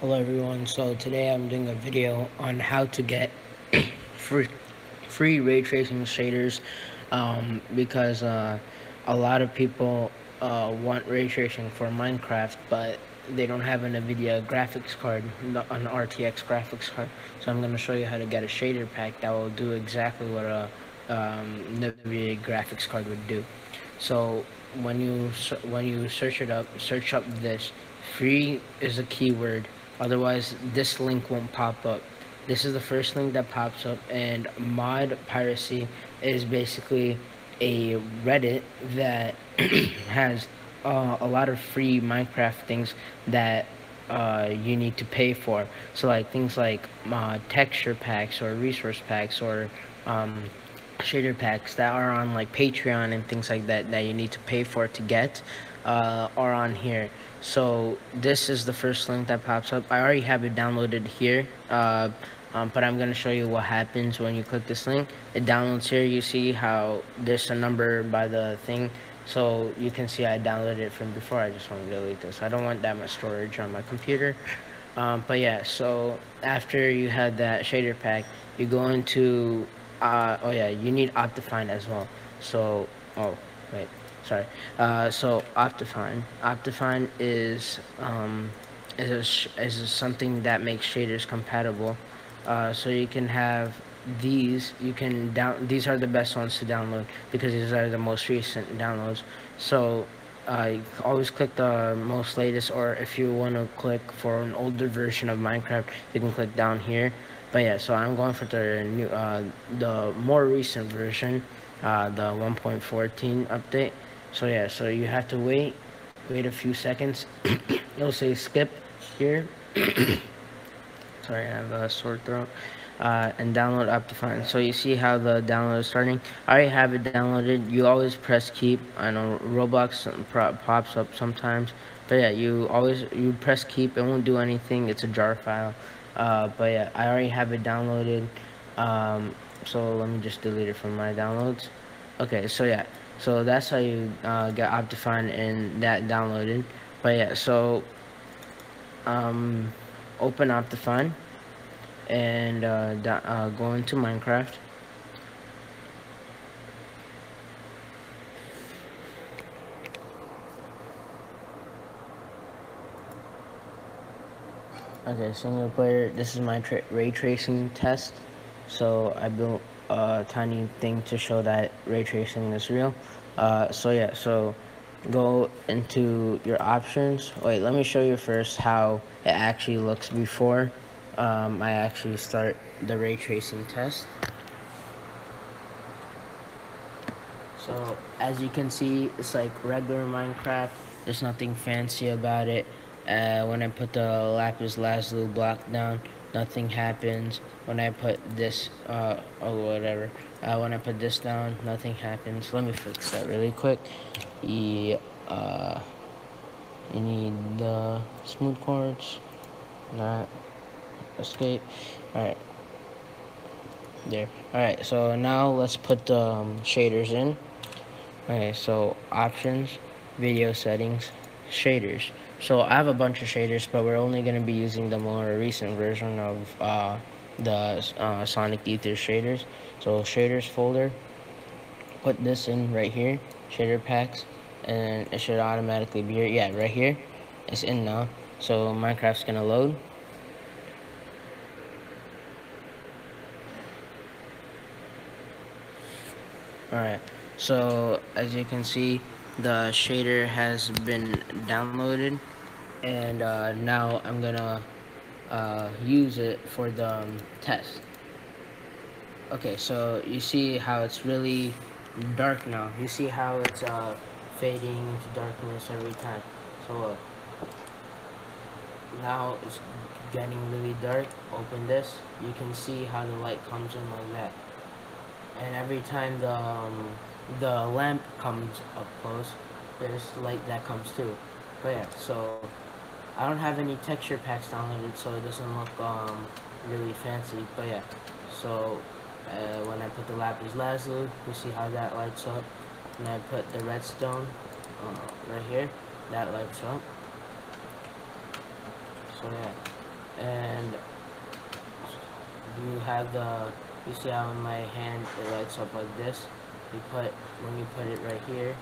Hello everyone, so today I'm doing a video on how to get free, free ray tracing shaders um, because uh, a lot of people uh, want ray tracing for Minecraft but they don't have an NVIDIA graphics card, an RTX graphics card so I'm going to show you how to get a shader pack that will do exactly what a um, NVIDIA graphics card would do. So when you when you search it up, search up this, free is a keyword Otherwise, this link won't pop up. This is the first link that pops up, and Mod Piracy is basically a Reddit that has uh, a lot of free Minecraft things that uh, you need to pay for. So like things like uh, texture packs or resource packs or um, shader packs that are on like Patreon and things like that that you need to pay for to get uh, are on here. So this is the first link that pops up. I already have it downloaded here, uh, um, but I'm going to show you what happens when you click this link. It downloads here. You see how there's a number by the thing. So you can see I downloaded it from before. I just want to delete this. I don't want that much storage on my computer. Um, but yeah, so after you have that shader pack, you go into, uh, oh yeah, you need Optifine as well. So, oh, wait sorry. Uh, so Optifine. Optifine is um, is a, is something that makes shaders compatible. Uh, so you can have these. You can down. These are the best ones to download because these are the most recent downloads. So uh, always click the most latest, or if you want to click for an older version of Minecraft, you can click down here. But yeah, so I'm going for the new, uh, the more recent version, uh, the 1.14 update. So yeah, so you have to wait, wait a few seconds. It'll say skip here. Sorry, I have a sore throat. Uh, and download Optifine. So you see how the download is starting. I already have it downloaded. You always press keep. I know Roblox pops up sometimes, but yeah, you always you press keep. It won't do anything. It's a jar file. Uh, but yeah, I already have it downloaded. Um, so let me just delete it from my downloads. Okay, so yeah, so that's how you uh, get Optifine and that downloaded. But yeah, so um, open Optifine and uh, uh, go into Minecraft. Okay, single player, this is my tra ray tracing test. So I built a tiny thing to show that ray tracing is real. Uh, so yeah, so go into your options. Wait, let me show you first how it actually looks before um, I actually start the ray tracing test. So as you can see, it's like regular Minecraft. There's nothing fancy about it. Uh, when I put the lapis lazuli block down, nothing happens. When I put this, uh, or whatever, uh, when I put this down, nothing happens. Let me fix that really quick. Yeah, uh, you need the smooth chords, not escape. Alright, there. Alright, so now let's put the um, shaders in. Okay, so options, video settings, shaders. So I have a bunch of shaders, but we're only going to be using the more recent version of uh, the uh, Sonic Ether shaders. So shaders folder, put this in right here, shader packs, and it should automatically be here. Yeah, right here. It's in now. So Minecraft's going to load. Alright, so as you can see, the shader has been downloaded and uh, now I'm gonna uh, use it for the um, test. Okay so you see how it's really dark now. You see how it's uh, fading into darkness every time. So now it's getting really dark. Open this. You can see how the light comes in like that. And every time the um, the lamp comes up close, there's light that comes too. But yeah, so I don't have any texture packs downloaded, so it doesn't look um, really fancy. But yeah, so uh, when I put the lapis lazuli, you see how that lights up. And I put the redstone uh, right here, that lights up. So yeah, and you have the you see how in my hand it lights up like this you put when you put it right here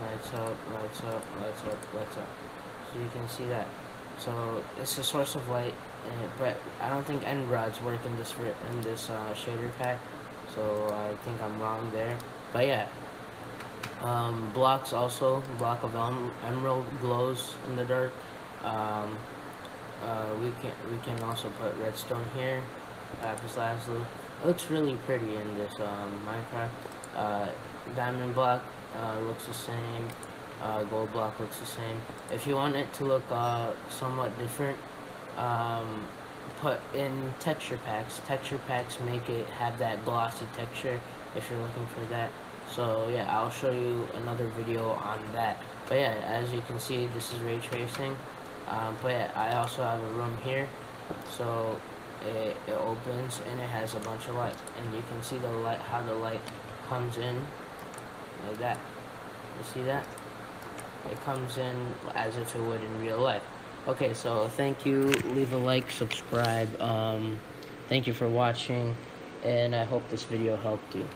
lights up lights up lights up lights up. So you can see that. So it's a source of light and, but I don't think end rods work in this in this uh, shader pack. So I think I'm wrong there. But yeah um, blocks also block of emerald glows in the dark. Um, uh, we can we can also put redstone here. Lapis lazuli looks really pretty in this um, Minecraft diamond block uh, looks the same. Uh, gold block looks the same. If you want it to look uh, somewhat different um, put in texture packs. Texture packs make it have that glossy texture if you're looking for that. So yeah I'll show you another video on that. But yeah as you can see this is ray tracing. Um, but yeah, I also have a room here. So it, it opens and it has a bunch of light. And you can see the light how the light comes in like that. You see that? It comes in as if it would in real life. Okay so thank you. Leave a like subscribe. Um, thank you for watching and I hope this video helped you